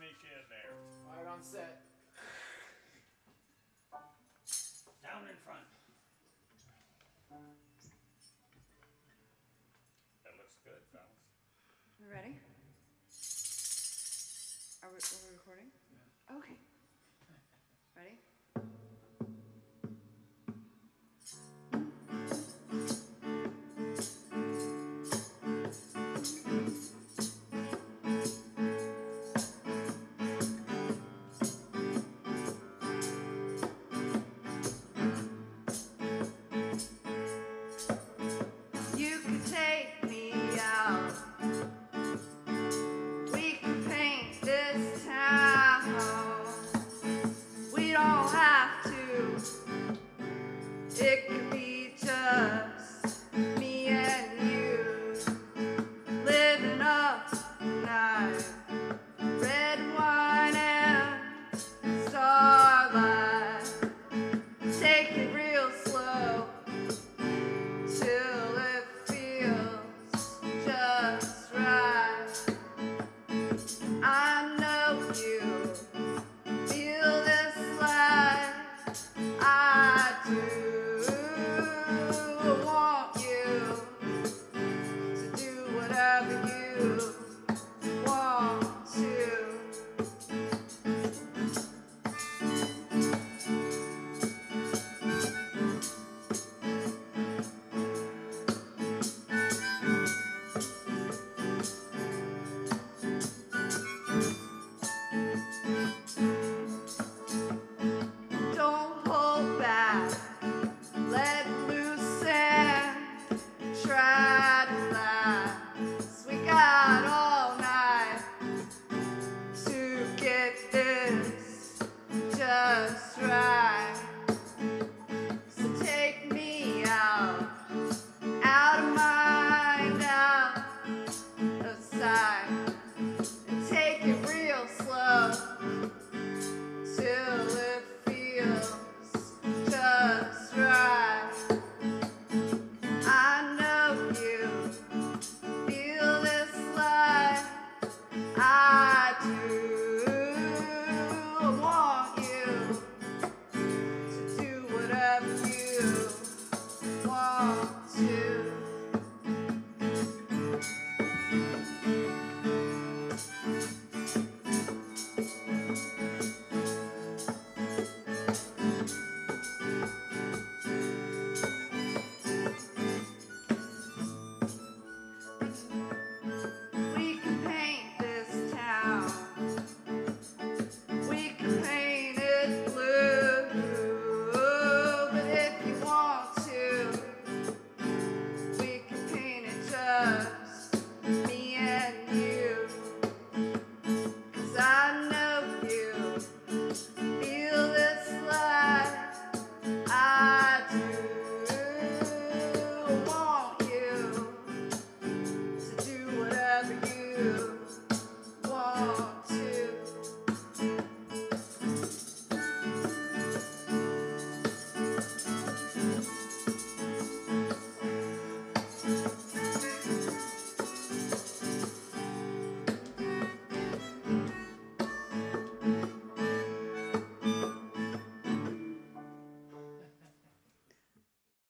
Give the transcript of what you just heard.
sneak in there. Right on set. Down in front. That looks good, fellas. We ready? Are we, are we recording? Okay. Take me out to